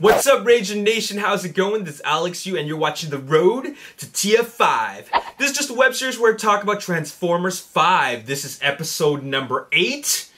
What's up, Ragin Nation? How's it going? This is Alex Yu, and you're watching The Road to TF5. This is just a web series where I talk about Transformers 5. This is episode number 8.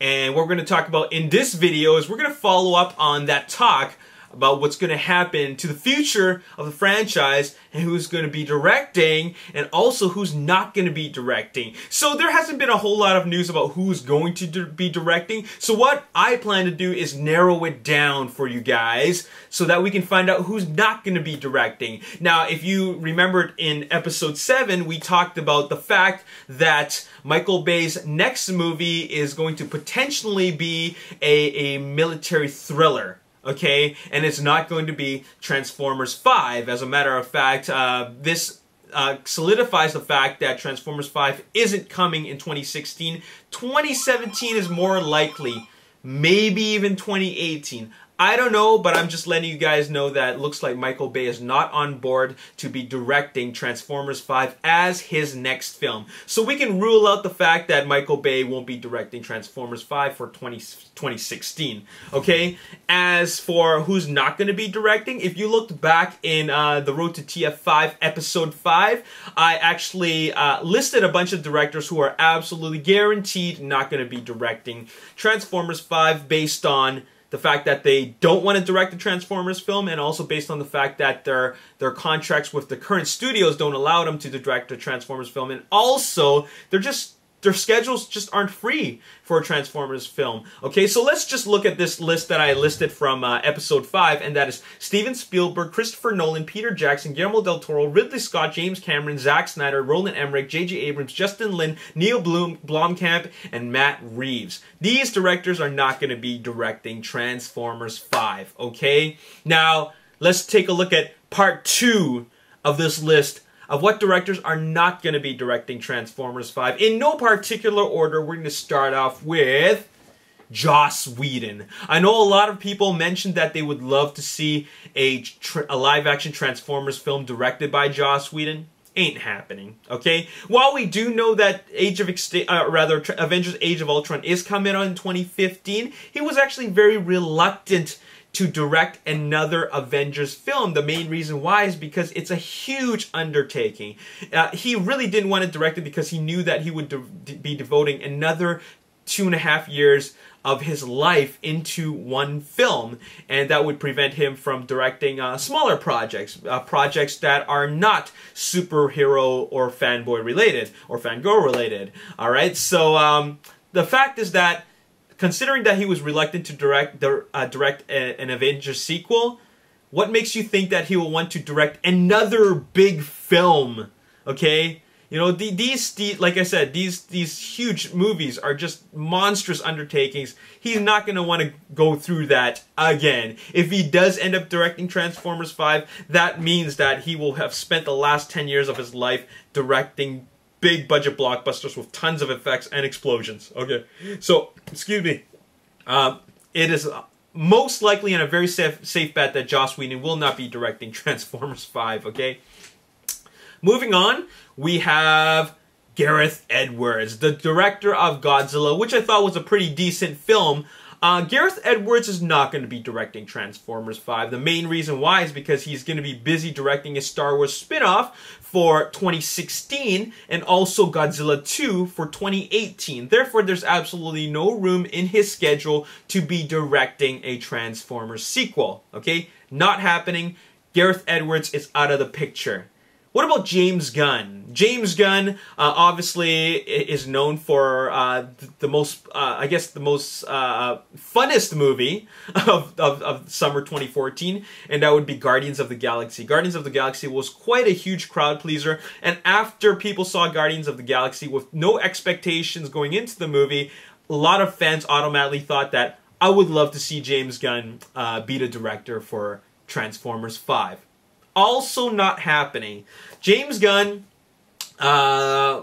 And what we're going to talk about in this video is we're going to follow up on that talk about what's going to happen to the future of the franchise and who's going to be directing and also who's not going to be directing. So there hasn't been a whole lot of news about who's going to be directing. So what I plan to do is narrow it down for you guys so that we can find out who's not going to be directing. Now, if you remembered in episode 7, we talked about the fact that Michael Bay's next movie is going to potentially be a, a military thriller okay? And it's not going to be Transformers 5. As a matter of fact, uh, this uh, solidifies the fact that Transformers 5 isn't coming in 2016. 2017 is more likely, maybe even 2018. I don't know, but I'm just letting you guys know that looks like Michael Bay is not on board to be directing Transformers 5 as his next film. So we can rule out the fact that Michael Bay won't be directing Transformers 5 for 20, 2016. Okay? As for who's not going to be directing, if you looked back in uh, the Road to TF5 episode 5, I actually uh, listed a bunch of directors who are absolutely guaranteed not going to be directing Transformers 5 based on the fact that they don't want to direct the Transformers film, and also based on the fact that their their contracts with the current studios don't allow them to direct the Transformers film, and also they're just their schedules just aren't free for a Transformers film. Okay, so let's just look at this list that I listed from uh, episode 5, and that is Steven Spielberg, Christopher Nolan, Peter Jackson, Guillermo del Toro, Ridley Scott, James Cameron, Zack Snyder, Roland Emmerich, J.J. Abrams, Justin Lin, Neil Bloom, Blomkamp, and Matt Reeves. These directors are not going to be directing Transformers 5, okay? Now, let's take a look at part 2 of this list of what directors are not going to be directing Transformers 5. In no particular order, we're going to start off with Joss Whedon. I know a lot of people mentioned that they would love to see a, a live-action Transformers film directed by Joss Whedon. Ain't happening, okay? While we do know that Age of Exta uh, rather Avengers: Age of Ultron is coming out in 2015, he was actually very reluctant to direct another Avengers film. The main reason why is because it's a huge undertaking. Uh, he really didn't want to direct it because he knew that he would de be devoting another two and a half years of his life into one film, and that would prevent him from directing uh, smaller projects, uh, projects that are not superhero or fanboy related or fangirl related. All right, so um, the fact is that considering that he was reluctant to direct uh, direct a, an Avengers sequel, what makes you think that he will want to direct another big film? Okay, you know the, these the, like I said these these huge movies are just monstrous undertakings. He's not going to want to go through that again. If he does end up directing Transformers 5, that means that he will have spent the last 10 years of his life directing big budget blockbusters with tons of effects and explosions. Okay, so excuse me. Um, it is most likely and a very safe, safe bet that Joss Whedon will not be directing Transformers 5. Okay. Moving on, we have Gareth Edwards, the director of Godzilla, which I thought was a pretty decent film. Uh, Gareth Edwards is not going to be directing Transformers 5. The main reason why is because he's going to be busy directing a Star Wars spin-off for 2016 and also Godzilla 2 for 2018. Therefore, there's absolutely no room in his schedule to be directing a Transformers sequel. Okay? Not happening. Gareth Edwards is out of the picture. What about James Gunn? James Gunn uh, obviously is known for uh, the most, uh, I guess, the most uh, funnest movie of, of, of, summer 2014, and that would be Guardians of the Galaxy. Guardians of the Galaxy was quite a huge crowd pleaser, and after people saw Guardians of the Galaxy with no expectations going into the movie, a lot of fans automatically thought that I would love to see James Gunn uh, be the director for Transformers 5 also not happening. James Gunn uh,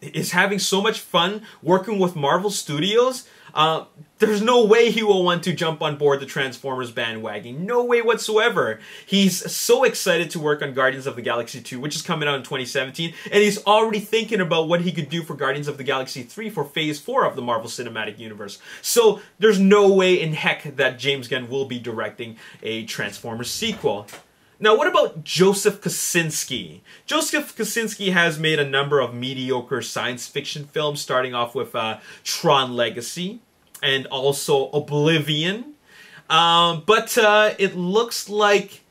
is having so much fun working with Marvel Studios. Uh, there's no way he will want to jump on board the Transformers bandwagon. No way whatsoever. He's so excited to work on Guardians of the Galaxy 2, which is coming out in 2017, and he's already thinking about what he could do for Guardians of the Galaxy 3 for Phase 4 of the Marvel Cinematic Universe. So there's no way in heck that James Gunn will be directing a Transformers sequel. Now, what about Joseph Kosinski? Joseph Kosinski has made a number of mediocre science fiction films, starting off with uh, Tron Legacy and also Oblivion. Um, but uh, it looks like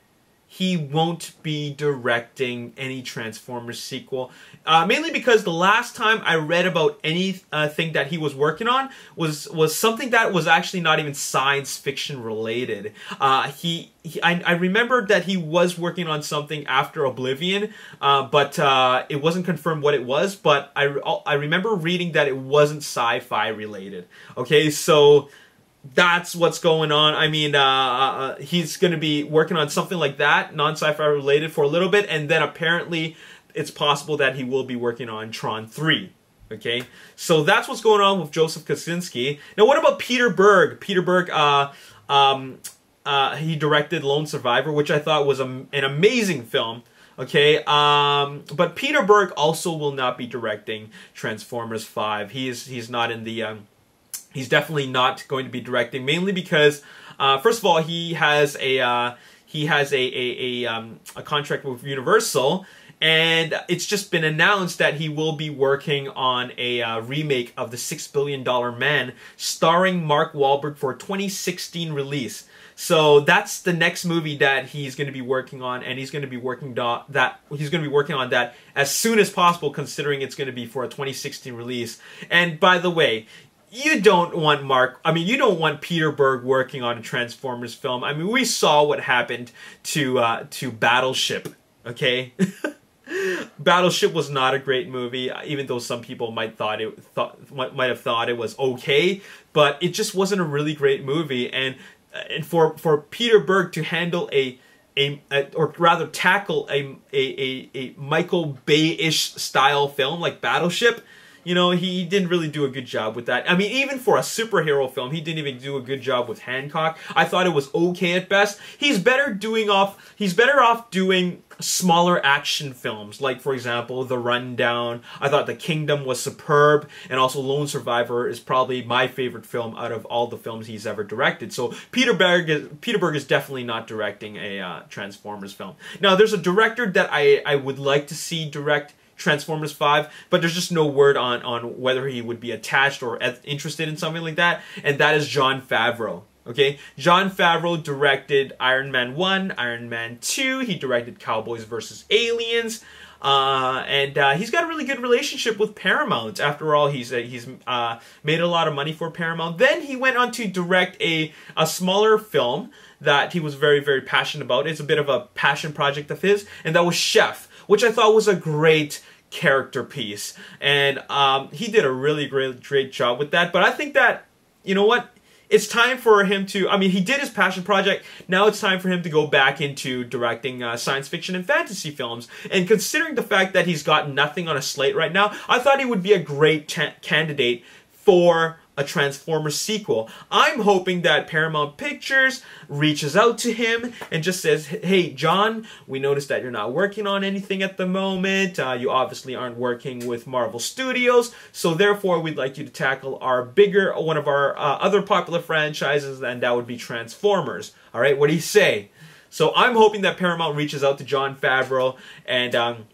he won't be directing any Transformers sequel. Uh, mainly because the last time I read about anything uh, that he was working on was was something that was actually not even science fiction related. Uh, he, he I, I remember that he was working on something after Oblivion, uh, but uh, it wasn't confirmed what it was. But I I remember reading that it wasn't sci-fi related. Okay, so that's what's going on. I mean, uh, uh he's going to be working on something like that, non sci fi related, for a little bit, and then apparently it's possible that he will be working on Tron 3. Okay, so that's what's going on with Joseph Kosinski. Now, what about Peter Berg? Peter Berg, uh, um, uh, he directed Lone Survivor, which I thought was a, an amazing film. Okay, um, but Peter Berg also will not be directing Transformers 5. He's he's not in the um, He's definitely not going to be directing, mainly because, uh, first of all, he has a uh, he has a a a, um, a contract with Universal, and it's just been announced that he will be working on a uh, remake of the Six Billion Dollar Man, starring Mark Wahlberg for a 2016 release. So that's the next movie that he's going to be working on, and he's going to be working that he's going to be working on that as soon as possible, considering it's going to be for a 2016 release. And by the way, you don't want Mark. I mean, you don't want Peter Berg working on a Transformers film. I mean, we saw what happened to uh, to Battleship. Okay. Battleship was not a great movie, even though some people might thought it thought might have thought it was okay, but it just wasn't a really great movie. And and for for Peter Berg to handle a a, a, or rather tackle a, a, a, a Michael Bay-ish style film like Battleship, you know, he didn't really do a good job with that. I mean, even for a superhero film, he didn't even do a good job with Hancock. I thought it was okay at best. He's better doing off. He's better off doing smaller action films, like for example, The Rundown. I thought The Kingdom was superb, and also Lone Survivor is probably my favorite film out of all the films he's ever directed. So Peter Berg is, Peter Berg is definitely not directing a uh, Transformers film. Now, there's a director that I I would like to see direct Transformers 5, but there's just no word on, on whether he would be attached or interested in something like that, and that is Jon Favreau. Okay, Jon Favreau directed Iron Man 1, Iron Man 2, he directed Cowboys vs. Aliens, uh, and uh, he's got a really good relationship with Paramount. After all, he's uh, he's made a lot of money for Paramount. Then he went on to direct a a smaller film that he was very very passionate about. It's a bit of a passion project of his, and that was Chef which I thought was a great character piece. And um, he did a really great, great job with that. But I think that, you know what? It's time for him to. I mean, he did his passion project. Now it's time for him to go back into directing uh, science fiction and fantasy films. And considering the fact that he's got nothing on a slate right now, I thought he would be a great candidate for a Transformers sequel. I'm hoping that Paramount Pictures reaches out to him and just says, "Hey, Jon, we noticed that you're not working on anything at the moment. Uh, you obviously aren't working with Marvel Studios, so therefore we'd like you to tackle our bigger, one of our uh, other popular franchises, and that would be Transformers. All right, what do you say?" So I'm hoping that Paramount reaches out to Jon Favreau and. Um,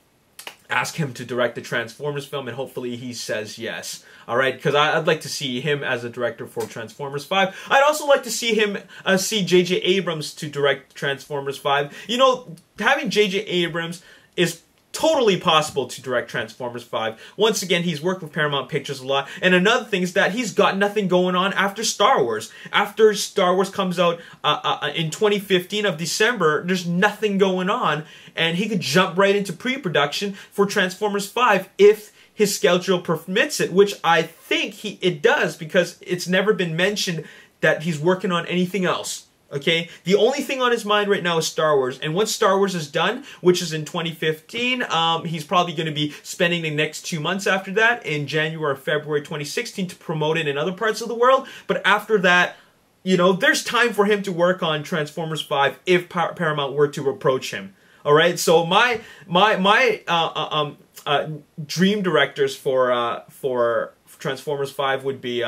ask him to direct the Transformers film, and hopefully he says yes. All right, because I'd like to see him as a director for Transformers Five. I'd also like to see him uh, see J.J. Abrams to direct Transformers Five. You know, having J.J. Abrams is totally possible to direct Transformers 5. Once again, he's worked with Paramount Pictures a lot. And another thing is that he's got nothing going on after Star Wars. After Star Wars comes out uh, uh, uh in 2015 of December, there's nothing going on. And he could jump right into pre-production for Transformers 5 if his schedule permits it, which I think he it does because it's never been mentioned that he's working on anything else Okay, the only thing on his mind right now is Star Wars, and once Star Wars is done, which is in 2015, um, he's probably going to be spending the next two months after that, in January February 2016, to promote it in other parts of the world. But after that, you know, there's time for him to work on Transformers 5 if Paramount were to approach him. All right, so my my my uh, uh, um, uh, dream directors for uh, for Transformers 5 would be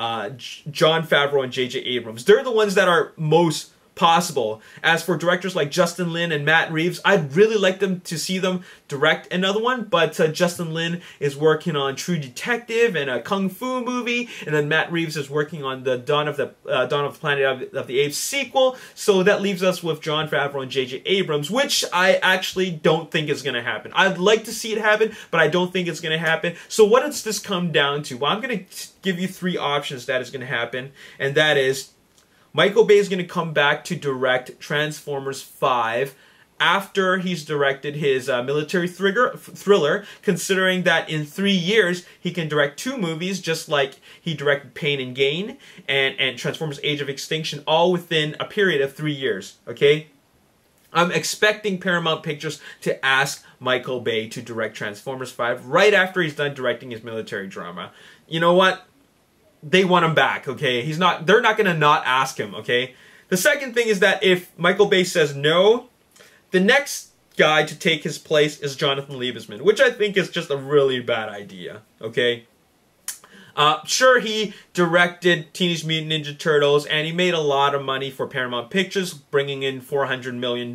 uh, Jon Favreau and J.J. Abrams. They're the ones that are most possible. As for directors like Justin Lin and Matt Reeves, I'd really like them to see them direct another one, but uh, Justin Lin is working on True Detective and a Kung Fu movie, and then Matt Reeves is working on the Dawn of the uh, Dawn of the Planet of, of, the Apes sequel. So that leaves us with Jon Favreau and J.J. Abrams, which I actually don't think is going to happen. I'd like to see it happen, but I don't think it's going to happen. So what does this come down to? Well, I'm going to give you three options that is going to happen, and that is Michael Bay is going to come back to direct Transformers 5 after he's directed his uh, military thriller, thriller, considering that in three years he can direct two movies, just like he directed Pain and Gain and, and Transformers Age of Extinction, all within a period of three years, okay? I'm expecting Paramount Pictures to ask Michael Bay to direct Transformers 5 right after he's done directing his military drama. You know what? They want him back, okay? He's not they're not to not ask him, okay? The second thing is that if Michael Bay says no, the next guy to take his place is Jonathan Liebesman, which I think is just a really bad idea, okay? Uh, sure, he directed Teenage Mutant Ninja Turtles, and he made a lot of money for Paramount Pictures, bringing in $400 million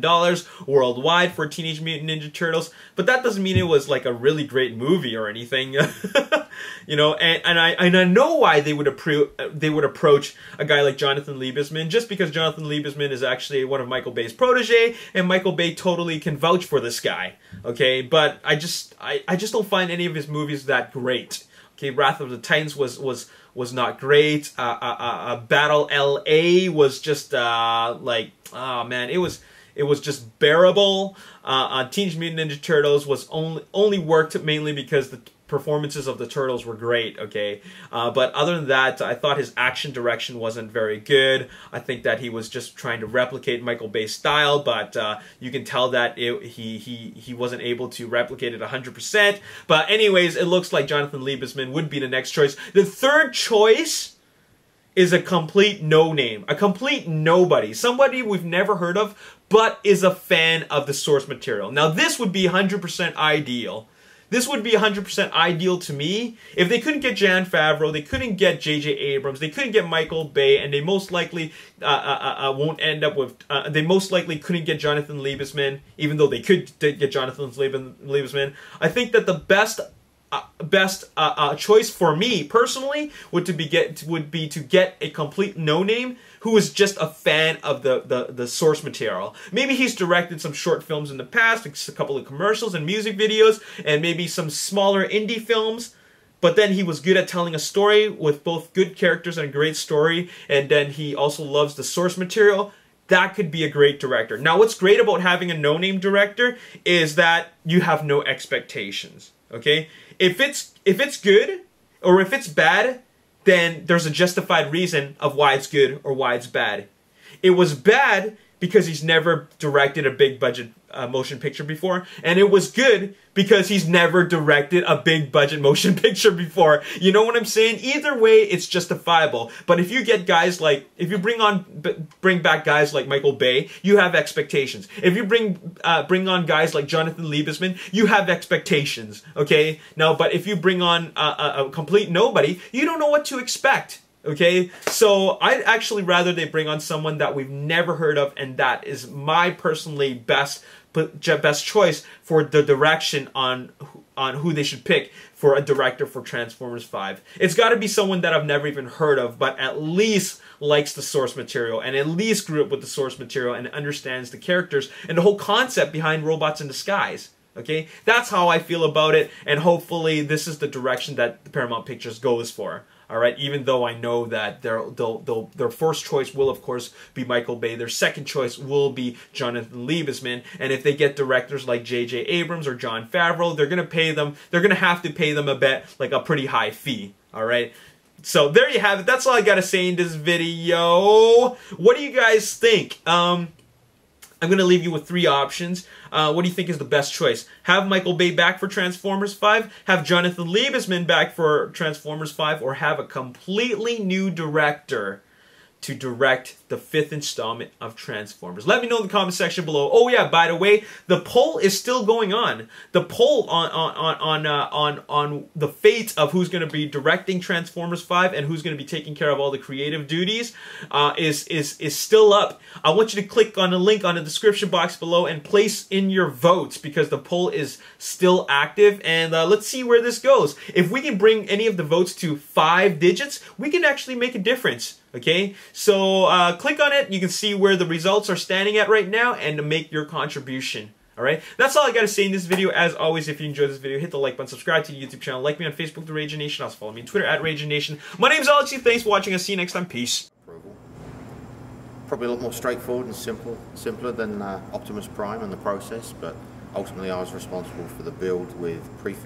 worldwide for Teenage Mutant Ninja Turtles, but that doesn't mean it was like a really great movie or anything. you know, and, and I and I know why they would they would approach a guy like Jonathan Liebesman, just because Jonathan Liebesman is actually one of Michael Bay's protege, and Michael Bay totally can vouch for this guy. Okay, but I just I, I just don't find any of his movies that great. Okay, Wrath of the Titans was was was not great. Uh, uh, uh, uh Battle L.A. was just uh, like oh man, it was it was just bearable. Uh, Teenage Mutant Ninja Turtles was only only worked mainly because the performances of the turtles were great okay? Uh, but other than that i thought his action direction wasn't very good. I think that he was just trying to replicate michael bay's style but uh, you can tell that it, he, he, he wasn't able to replicate it 100% but anyways it looks like jonathan liebesman would be the next choice. The third choice is a complete no name a complete nobody somebody we've never heard of but is a fan of the source material. Now this would be 100% ideal this would be 100% ideal to me. If they couldn't get Jon Favreau, they couldn't get J.J. Abrams, they couldn't get Michael Bay, and they most likely uh, uh, uh, uh won't end up with. Uh, they most likely couldn't get Jonathan Liebesman, even though they could get Jonathan Liebesman. I think that the best best uh, uh, choice for me personally would to be get would be to get a complete no name who is just a fan of the, the the source material. Maybe he's directed some short films in the past, a couple of commercials and music videos, and maybe some smaller indie films. But then he was good at telling a story with both good characters and a great story, and then he also loves the source material that could be a great director. Now, what's great about having a no-name director is that you have no expectations. Okay, if it's if it's good or if it's bad, then there's a justified reason of why it's good or why it's bad. It was bad because he's never directed a big budget uh, motion picture before, and it was good because he's never directed a big budget motion picture before. You know what I'm saying? Either way, it's justifiable. But if you get guys like, if you bring on, bring back guys like Michael Bay, you have expectations. If you bring uh, bring on guys like Jonathan Liebesman, you have expectations. Okay, now, but if you bring on a, a, a complete nobody, you don't know what to expect. Okay, so I'd actually rather they bring on someone that we've never heard of, and that is my personally best best choice for the direction on on who they should pick for a director for Transformers 5. It's got to be someone that I've never even heard of, but at least likes the source material and at least grew up with the source material and understands the characters and the whole concept behind robots in disguise. Okay, that's how I feel about it, and hopefully this is the direction that Paramount Pictures goes for. All right, even though I know that their their first choice will of course be Michael Bay, their second choice will be Jonathan Liebesman, and if they get directors like J.J. Abrams or Jon Favreau, they're gonna pay them. They're gonna have to pay them a bet like a pretty high fee. All right. So there you have it. That's all I gotta say in this video. What do you guys think? Um, I'm going to leave you with three options. Uh, what do you think is the best choice? Have Michael Bay back for Transformers 5, have Jonathan Liebesman back for Transformers 5, or have a completely new director to direct the fifth installment of Transformers. Let me know in the comment section below. Oh yeah, by the way, the poll is still going on. The poll on on on on uh, on, on the fate of who's going to be directing Transformers 5 and who's going to be taking care of all the creative duties uh, is is is still up. I want you to click on the link on the description box below and place in your votes because the poll is still active and uh, let's see where this goes. If we can bring any of the votes to five digits, we can actually make a difference. Okay, so uh, click on it. You can see where the results are standing at right now and to make your contribution. Alright, that's all I gotta say in this video. As always, if you enjoyed this video, hit the like button, subscribe to the YouTube channel, like me on Facebook, The Rage Nation, also follow me on Twitter, at Ragin Nation. My name's Alex, thanks for watching, I'll see you next time, peace. Probably a lot more straightforward and simple, simpler than uh, Optimus Prime and the process, but ultimately I was responsible for the build with prefix